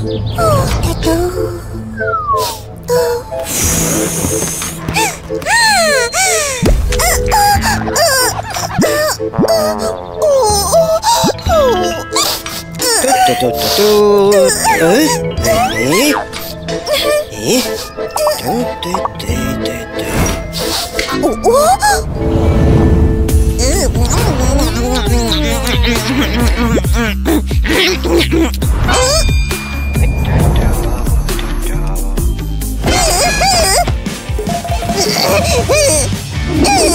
と Ah!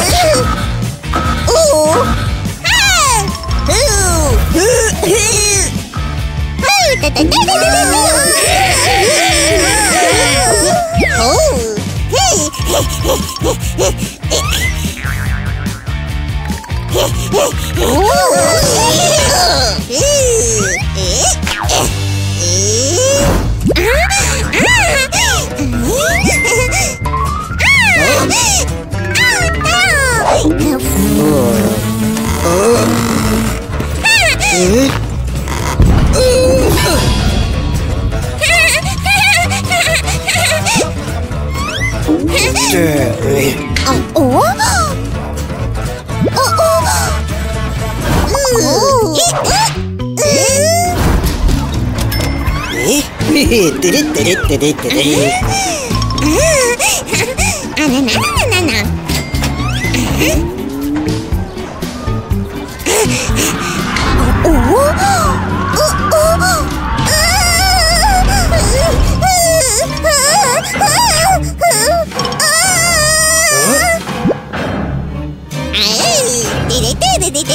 てれってれってれってれ。あらななな で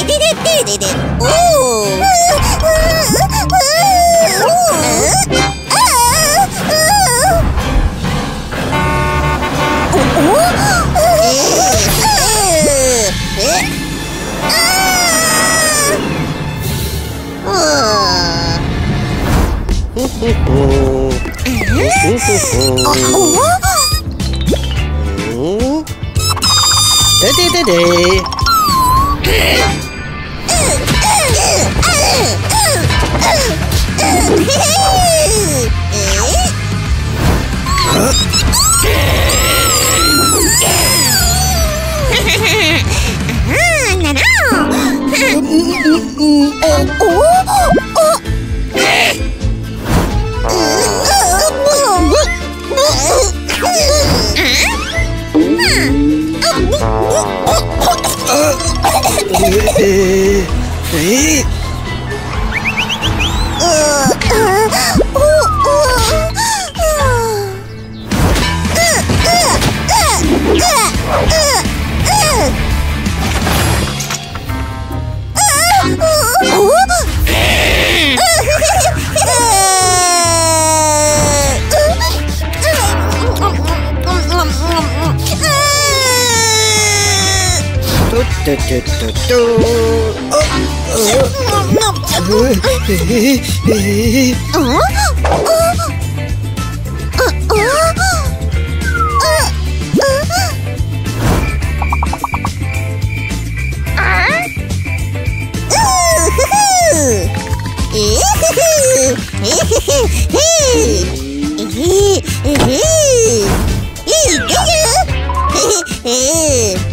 でえ Hey! eh. Hey!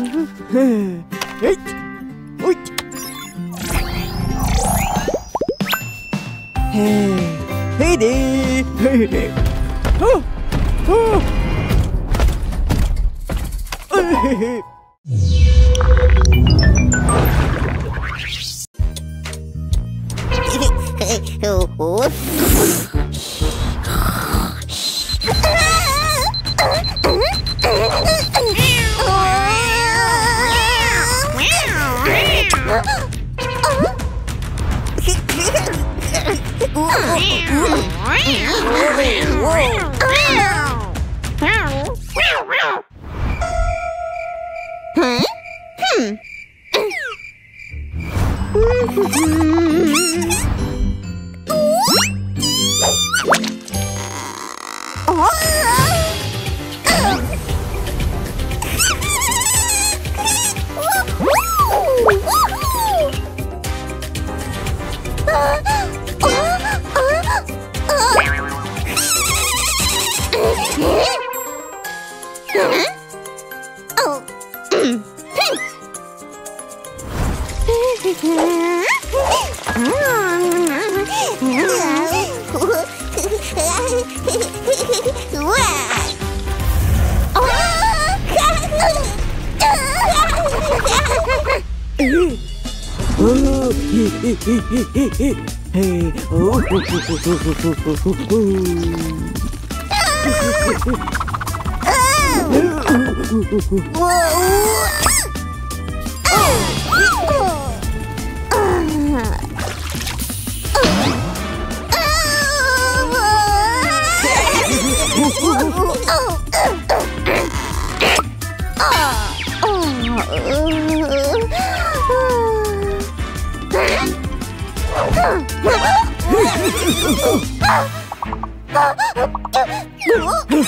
Oops. Woo, woo, woo.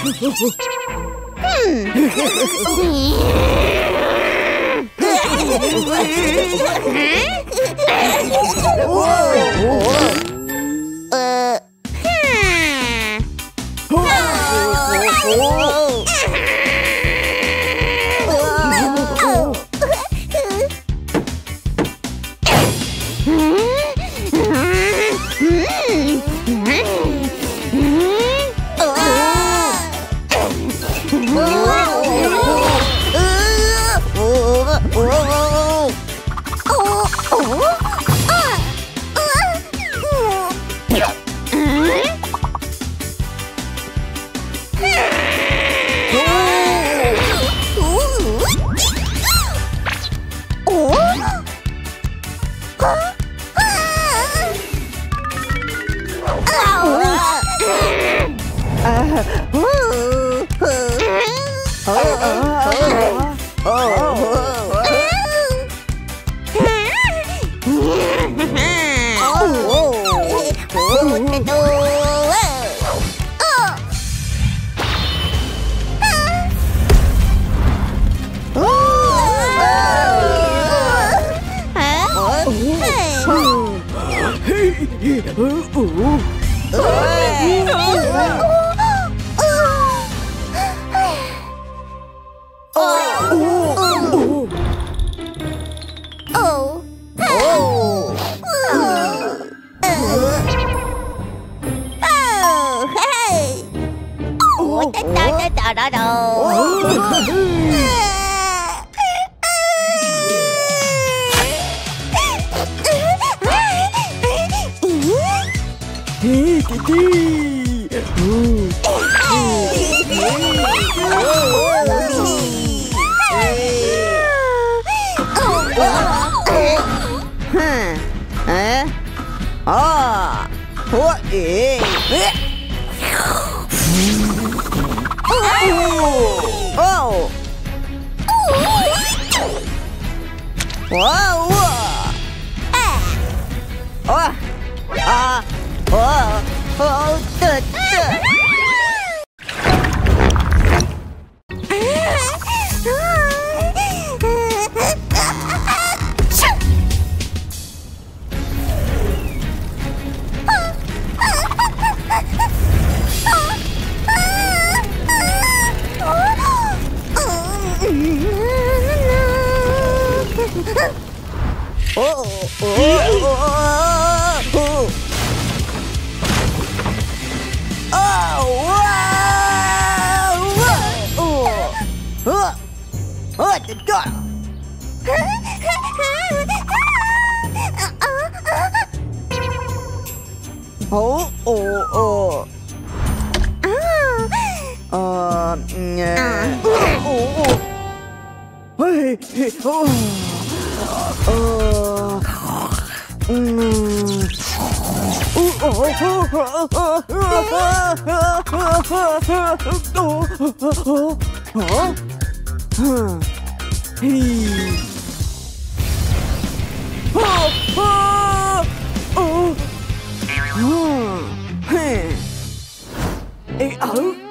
음. đó đâu Ủa? 어? 어? 어? 헤이. 어! 어! 어! 어! 헤이. 에이, 아우!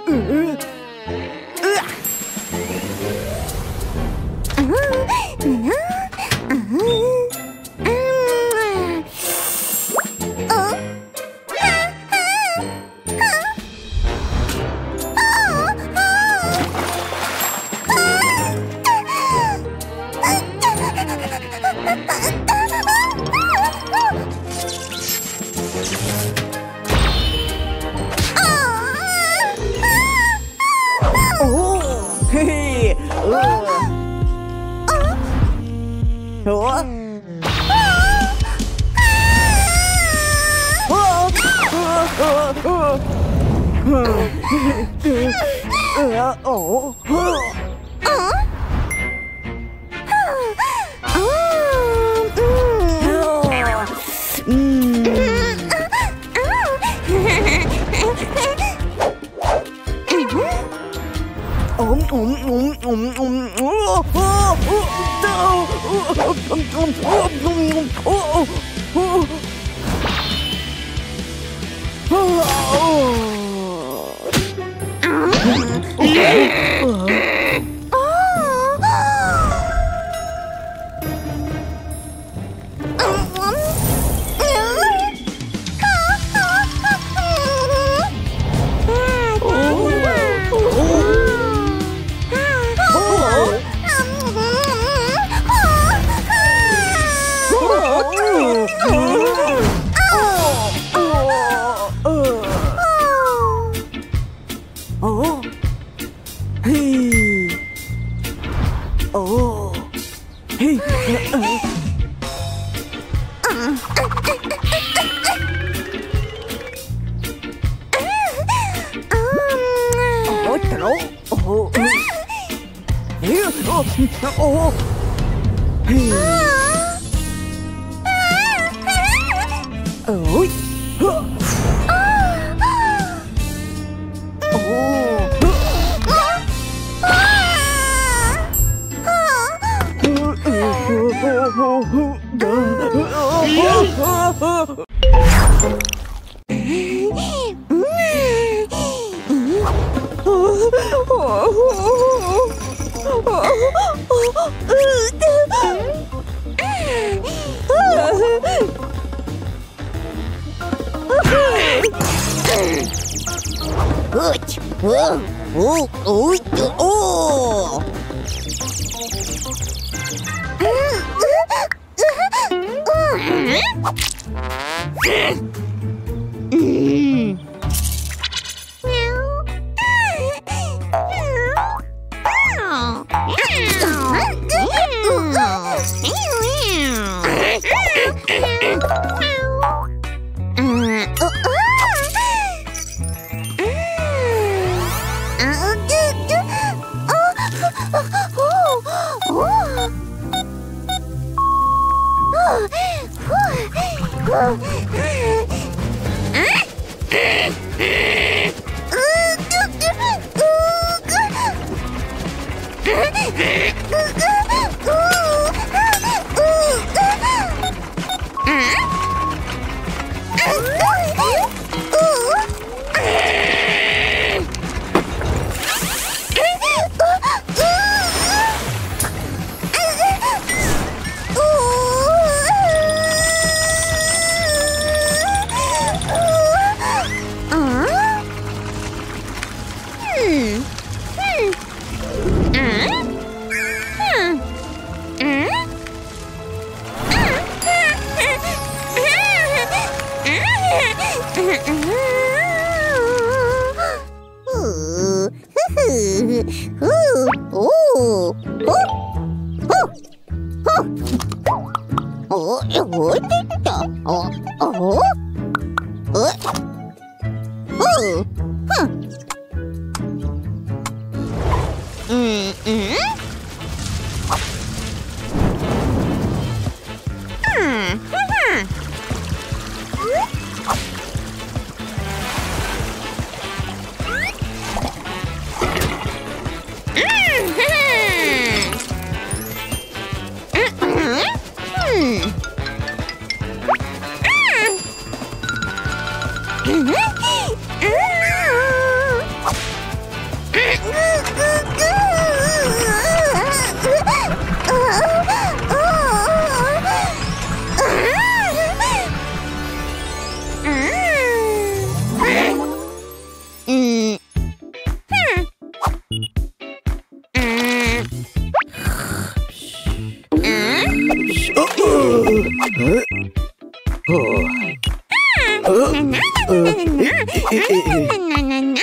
나나나나.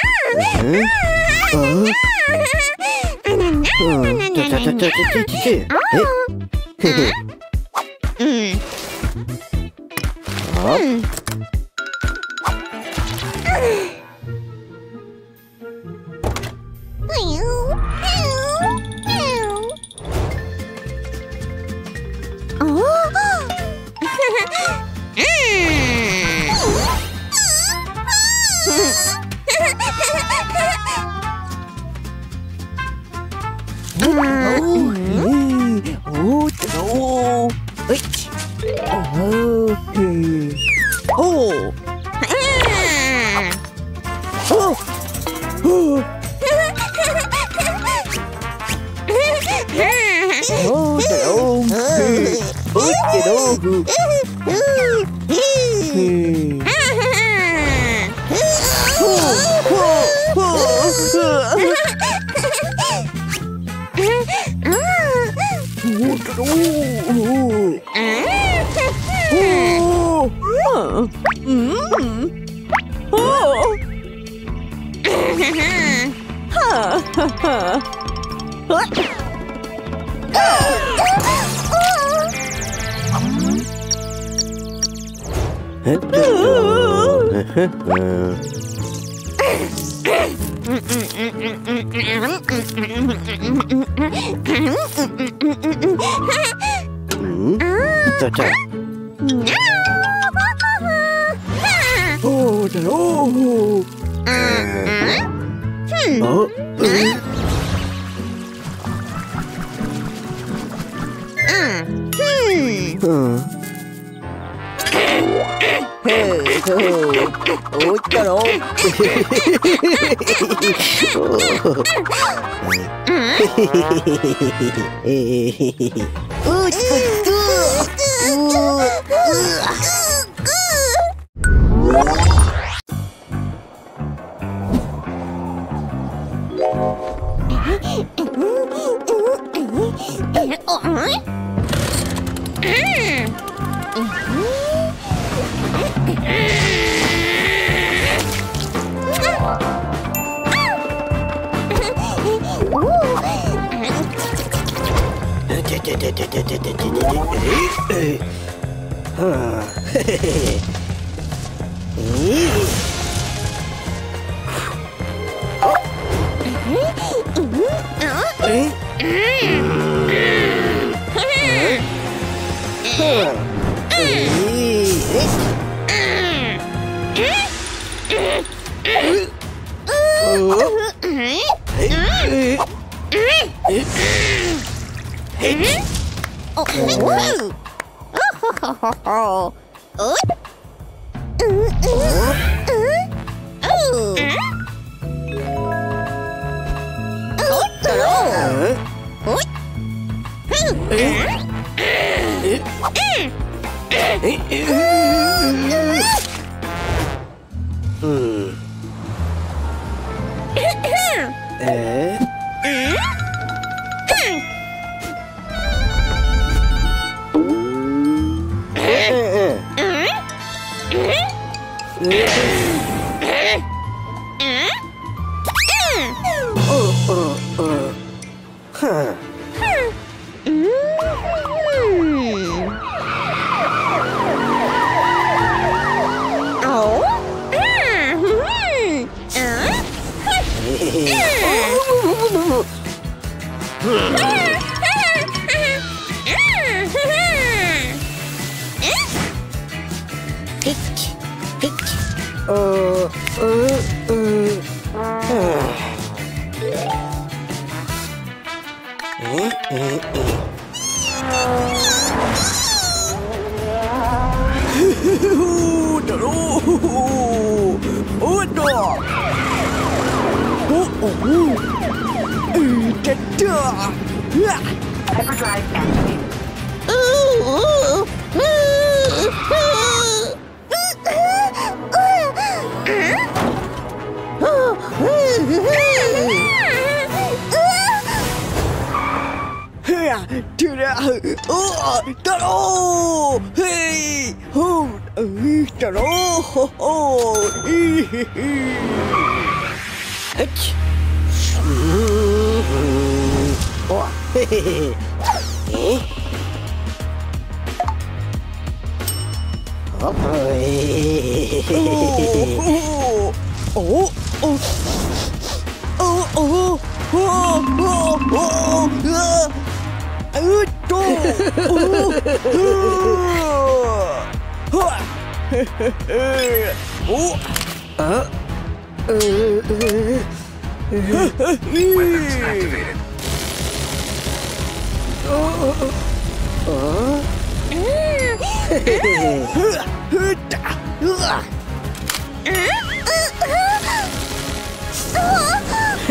나나나나나나. 음. 음. うん。おいったのうってててててええ。はあへへへ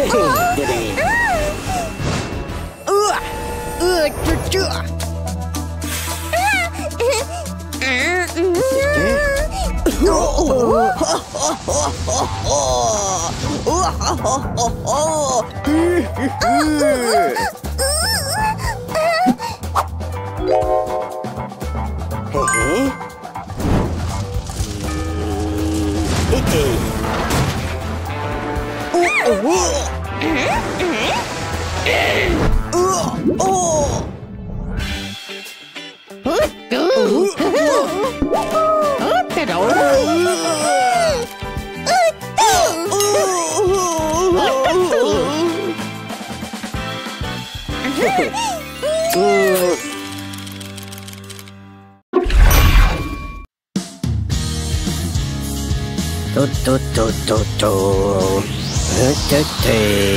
Oh! de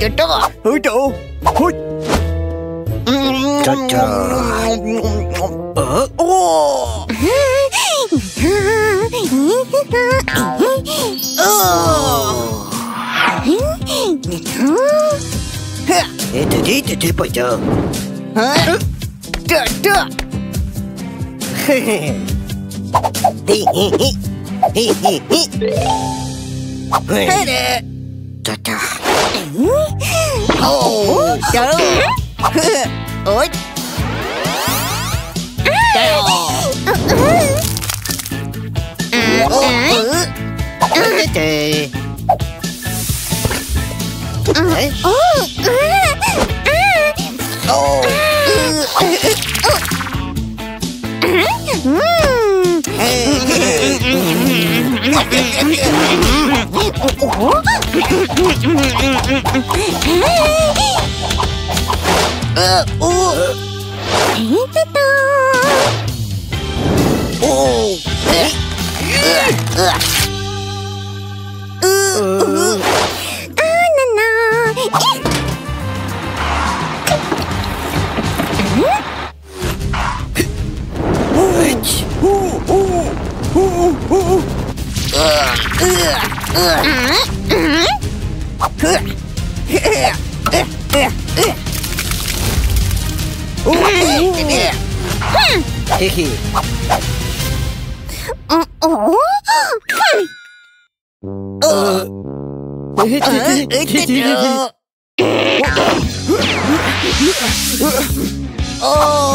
trời đất ạ Ôi trời Ôi Trời trời. Ờ Ô. Это дети ты потел. Да, да. Та-та. おだろおいだよおうてえおーあおおうへあなな 어...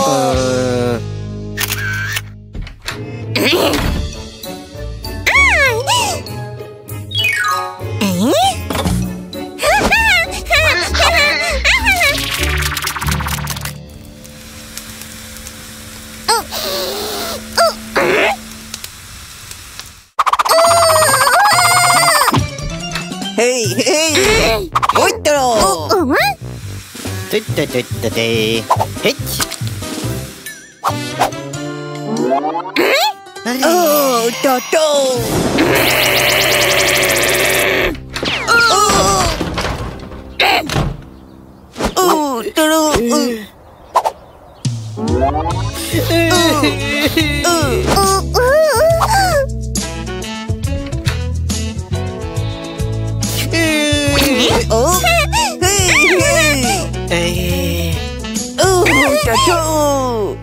へいへいおいったろてっててっててへっおーととおーとろうお Oh. Hey. Hey. Oh, cachorro.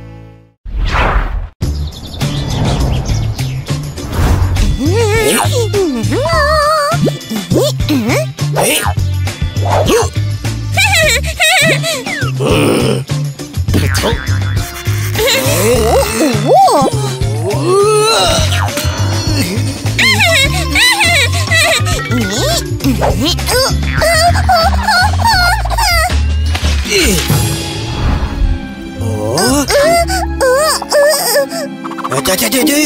Petrol. Oh, oh, oh. あちゃちゃちゃちゃ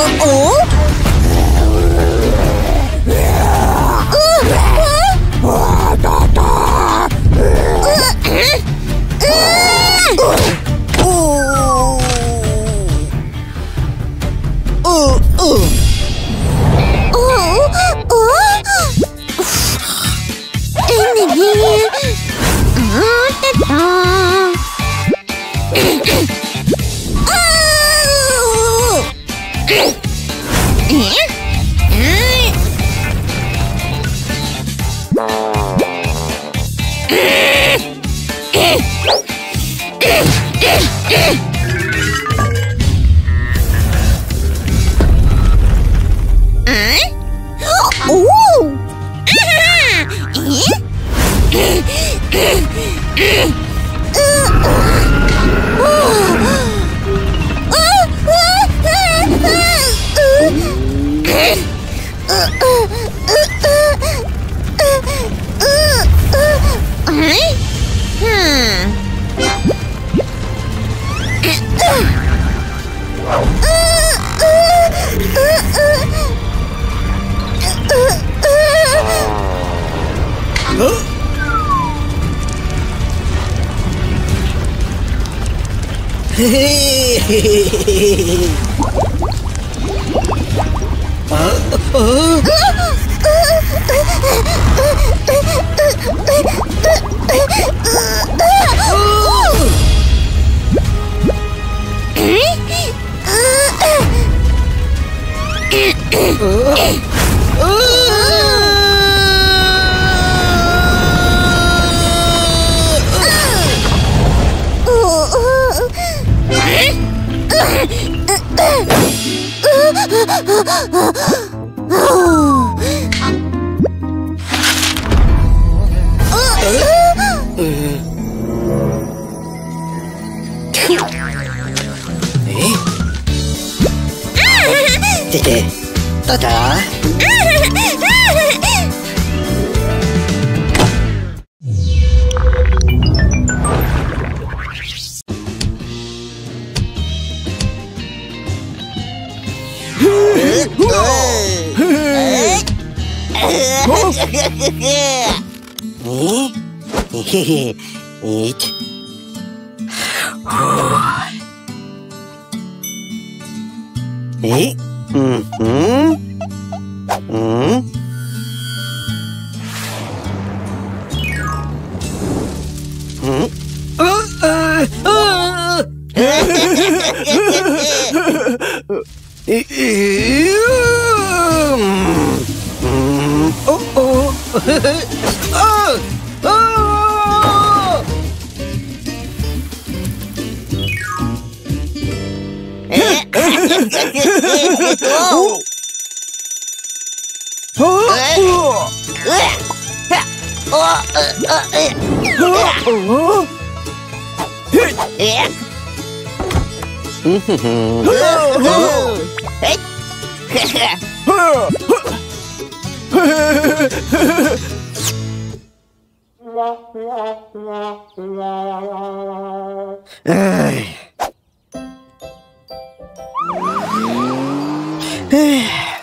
Oh, oh. ただへへえっ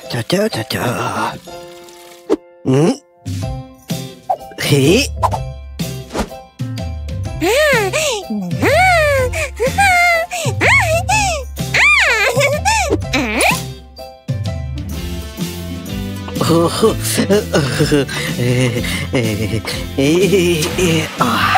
たたたた。んへほほえ？ーえ？ーえ？ーえ？ーあ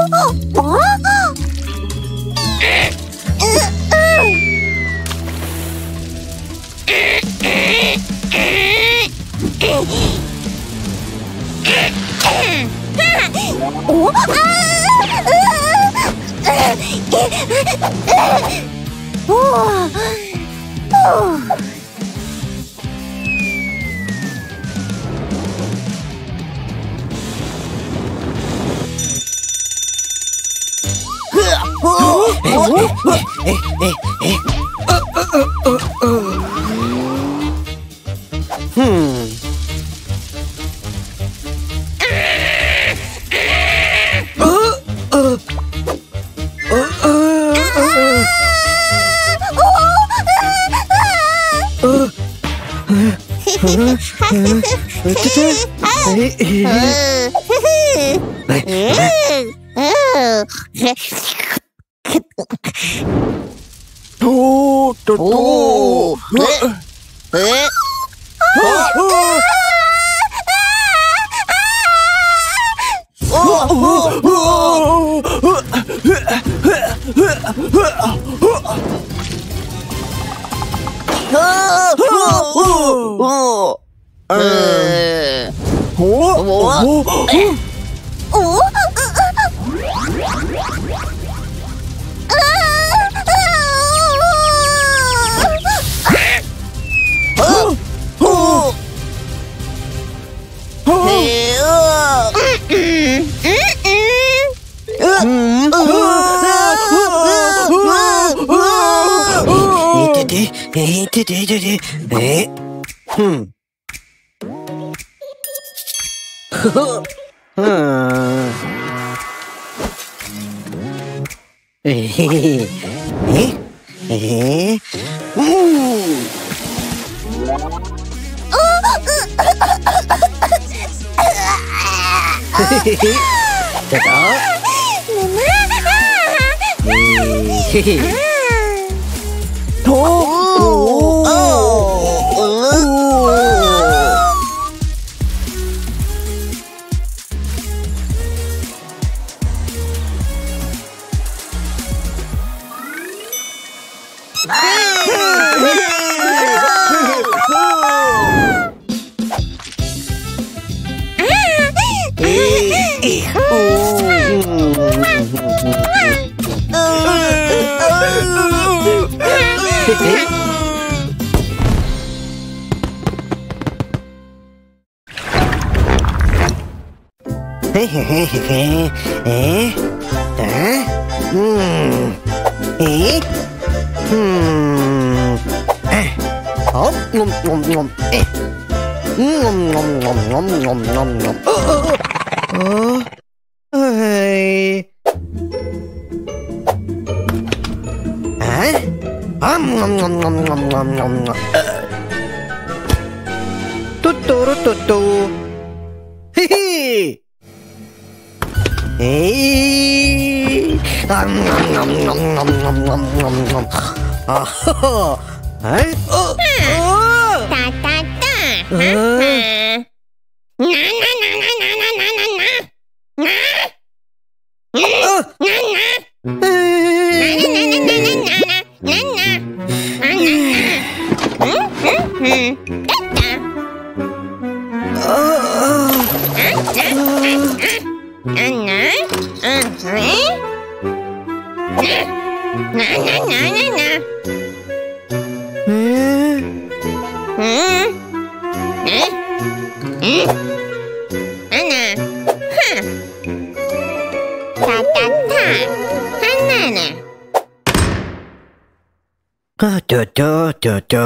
Oh. 어? 어? 어? えー、てててて、えー、ふん。ふふ、头 우. Ê? Hả? Ê? Hop, ngom ngom ngom. Ê. Ngom ngom ngom ngom ngom ngom ngom. Ờ. Hả? Ngom ngom ngom ngom ngom ngom ngom ngom. Tutu tutu. Hi. 哎，啊，哎，哦，哦，哒哒哒，哈哈，啊啊。da, da.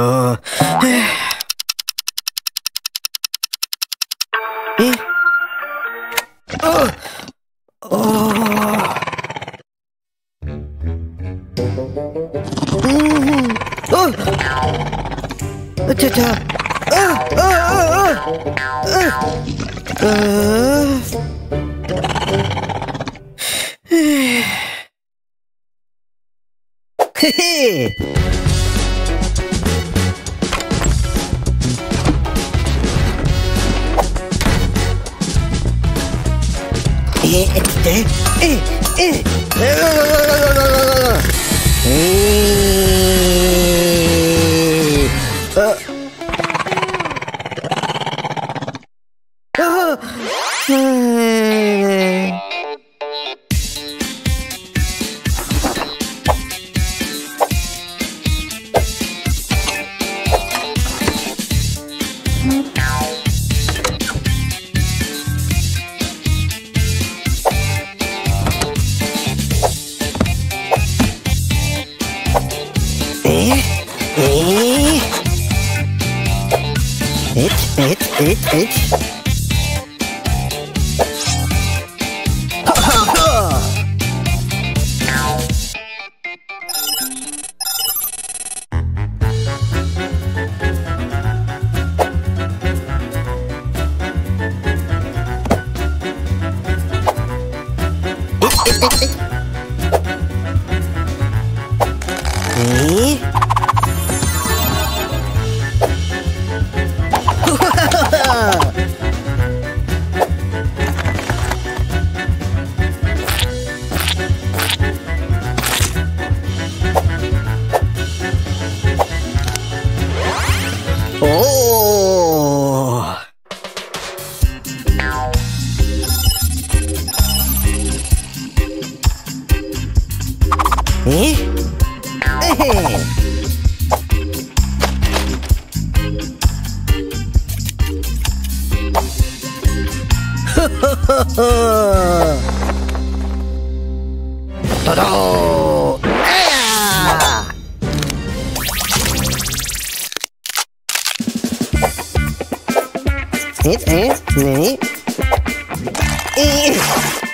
Ew.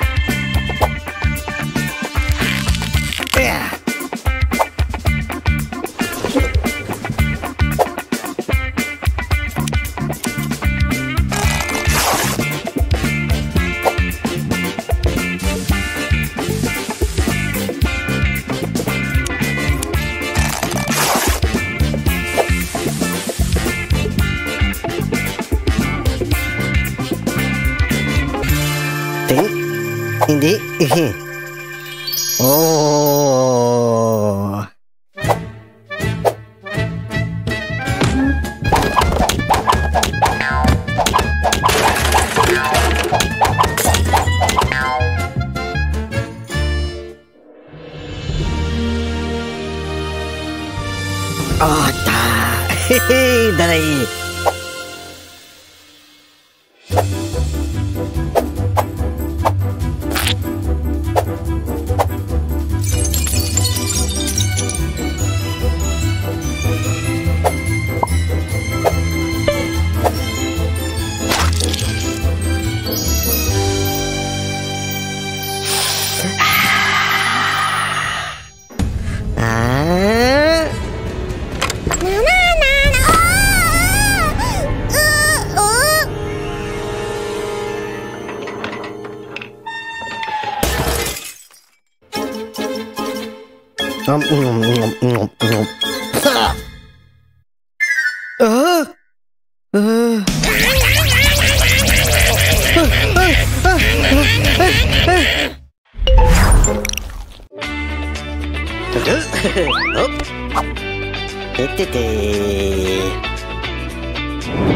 てって。て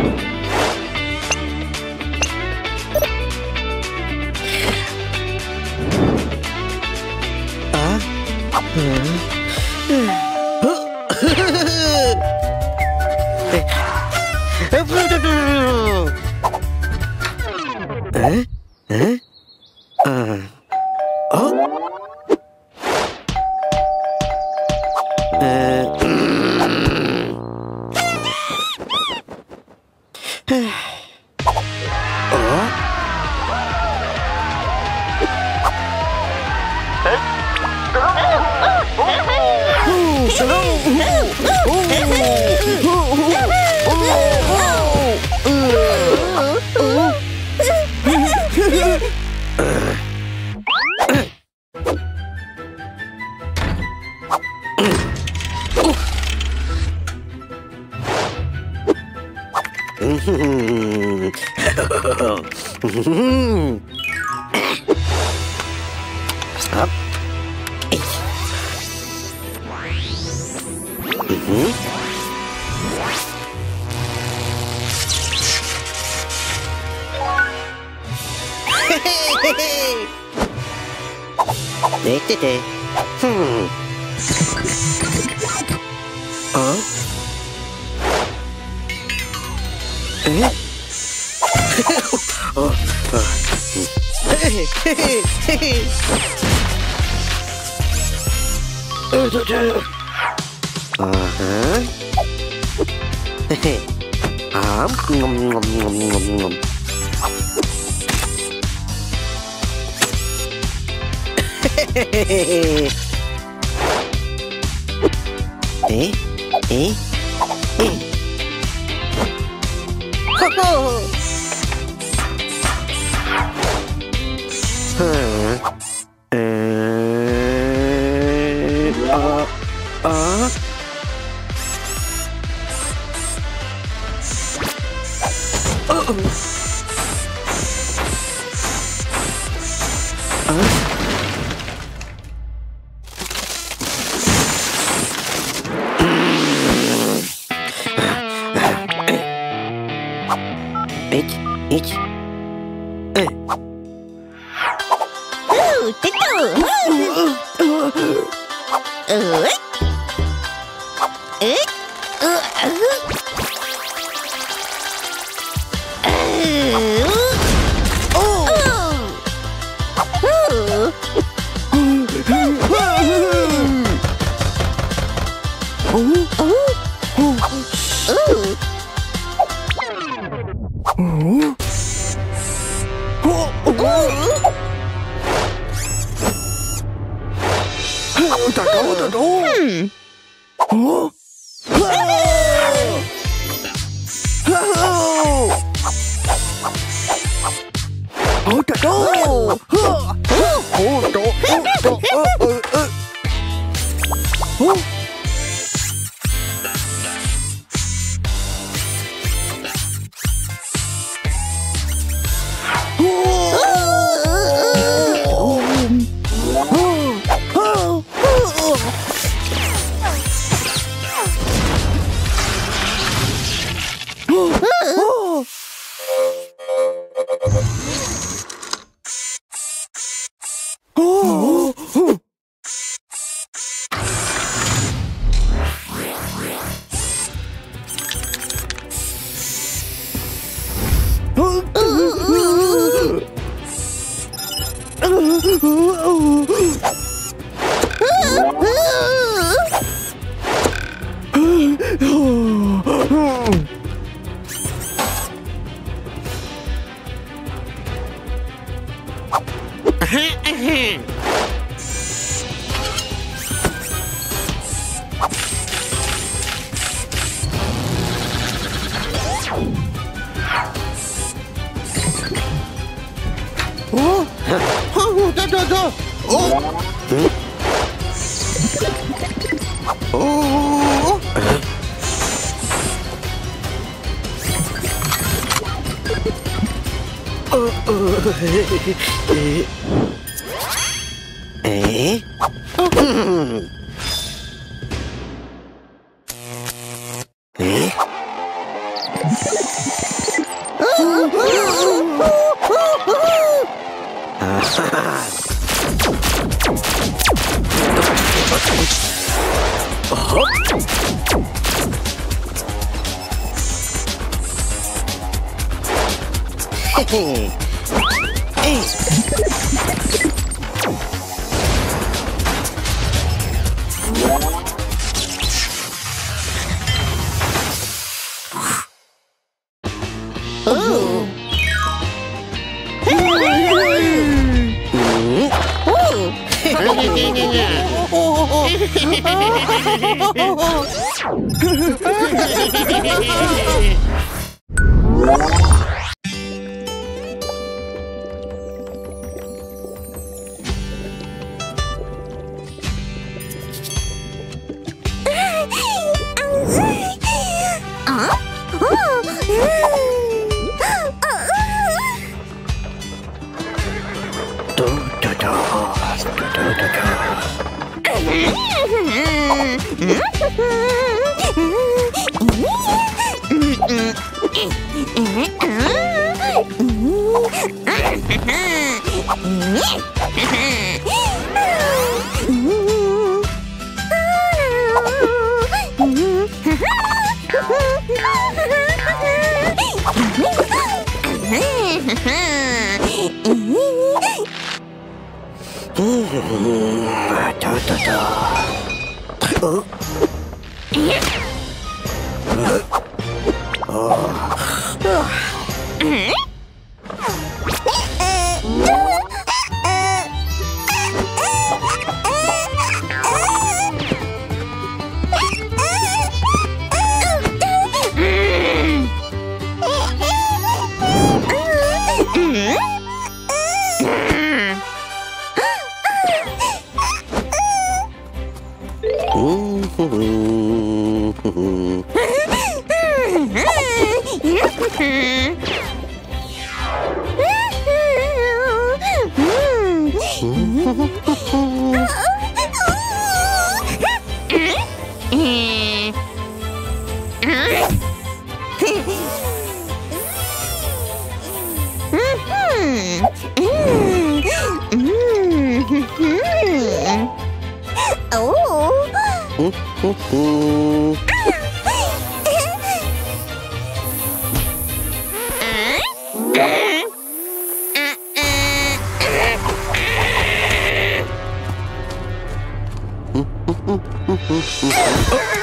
ー 嘿嘿嘿嘿。诶？诶？诶？呵呵。哼。Ooh. Ich, ich. Äh. Ooh, tickle. Ooh. Ooh. Eh? Eh? Hehe. Eh. Du, du, du. Du, du, Ha ha! Mm-hmm. Oh. oh, oh, oh. ooh, ooh, ooh.